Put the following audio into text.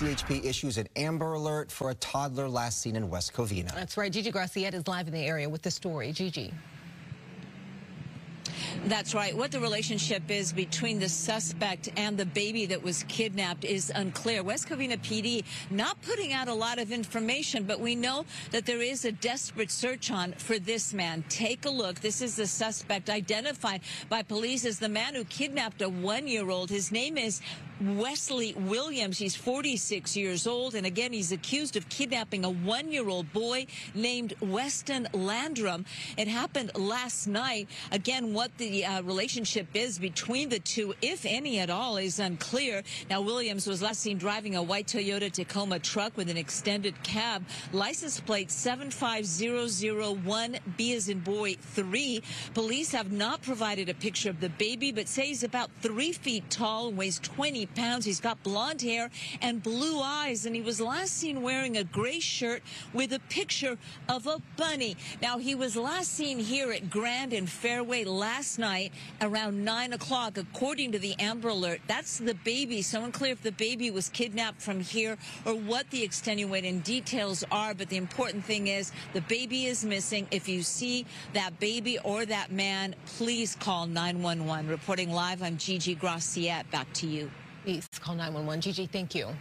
CHP issues an Amber Alert for a toddler last seen in West Covina. That's right. Gigi Graciette is live in the area with the story. Gigi. That's right. What the relationship is between the suspect and the baby that was kidnapped is unclear. West Covina PD not putting out a lot of information, but we know that there is a desperate search on for this man. Take a look. This is the suspect identified by police as the man who kidnapped a one-year-old. His name is Wesley Williams. He's 46 years old, and again, he's accused of kidnapping a one-year-old boy named Weston Landrum. It happened last night. Again, what the uh, relationship is between the two, if any at all, is unclear. Now, Williams was last seen driving a white Toyota Tacoma truck with an extended cab, license plate 75001B as in boy 3. Police have not provided a picture of the baby, but say he's about three feet tall weighs 20 pounds. He's got blonde hair and blue eyes, and he was last seen wearing a gray shirt with a picture of a bunny. Now, he was last seen here at Grand and Fairway last night around 9 o'clock, according to the Amber Alert. That's the baby. So unclear if the baby was kidnapped from here or what the extenuating details are. But the important thing is the baby is missing. If you see that baby or that man, please call 911. Reporting live, I'm Gigi Graciette. Back to you. Please call 911. Gigi, thank you.